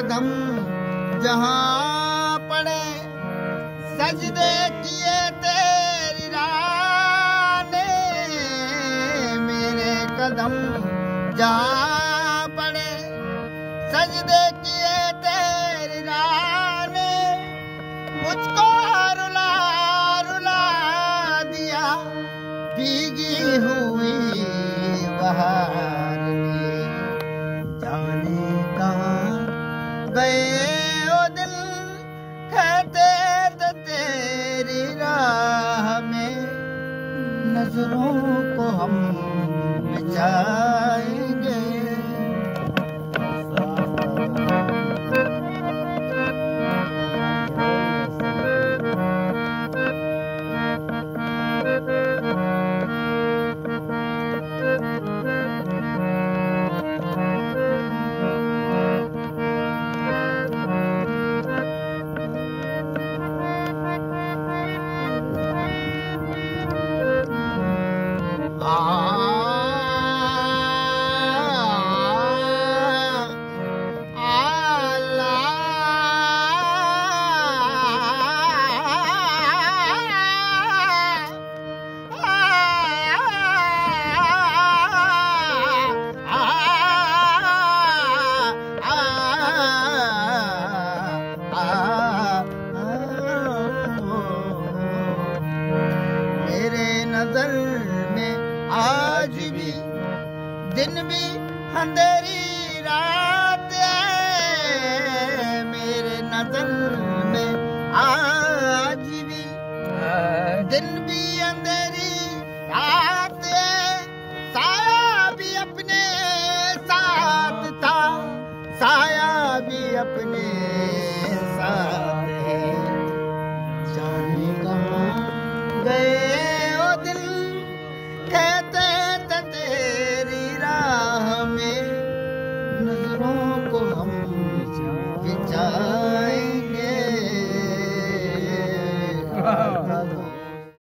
कदम जहाँ पड़े, सजदे किए तेरी राने। मेरे कदम जहाँ पड़े, सजदे किए तेरी राने। मुझको दिल कहते तो तेरी राह में नज़रों को हम बचाएँगे नज़र में आज भी दिन भी अंधेरी रात है। मेरे नज़र में आज भी दिन भी अंधेरी रात है। साया भी अपने साथ था। साया भी अपने साथ है। जाने कहाँ गए